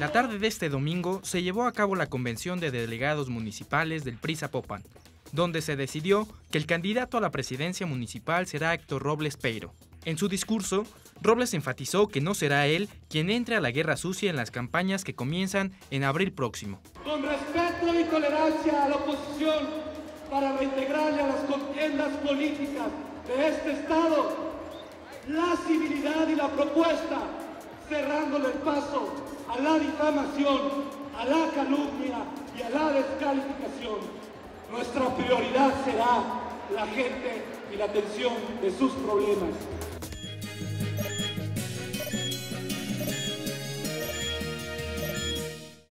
La tarde de este domingo se llevó a cabo la convención de delegados municipales del PRI Zapopan, donde se decidió que el candidato a la presidencia municipal será Héctor Robles Peiro. En su discurso, Robles enfatizó que no será él quien entre a la guerra sucia en las campañas que comienzan en abril próximo. Con respeto y tolerancia a la oposición para reintegrarle a las contiendas políticas de este Estado la civilidad y la propuesta, cerrándole el paso a la difamación, a la calumnia y a la descalificación. Nuestra prioridad será la gente y la atención de sus problemas.